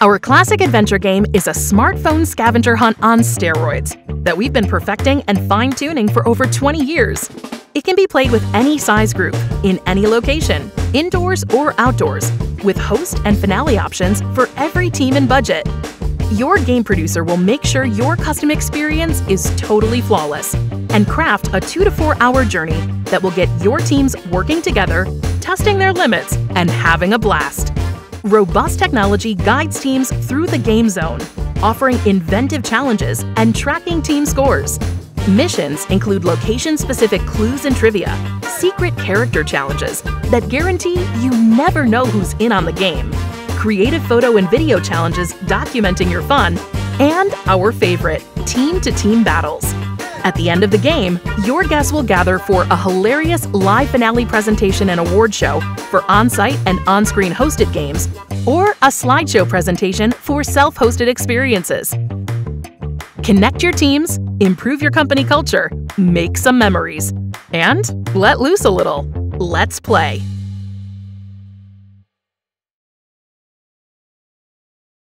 Our classic adventure game is a smartphone scavenger hunt on steroids that we've been perfecting and fine tuning for over 20 years. It can be played with any size group, in any location, indoors or outdoors, with host and finale options for every team and budget. Your game producer will make sure your custom experience is totally flawless and craft a two to four hour journey that will get your teams working together, testing their limits, and having a blast. Robust technology guides teams through the game zone, offering inventive challenges and tracking team scores. Missions include location-specific clues and trivia, secret character challenges that guarantee you never know who's in on the game, creative photo and video challenges documenting your fun, and our favorite, team-to-team -team battles. At the end of the game, your guests will gather for a hilarious live finale presentation and award show for on site and on screen hosted games, or a slideshow presentation for self hosted experiences. Connect your teams, improve your company culture, make some memories, and let loose a little. Let's play.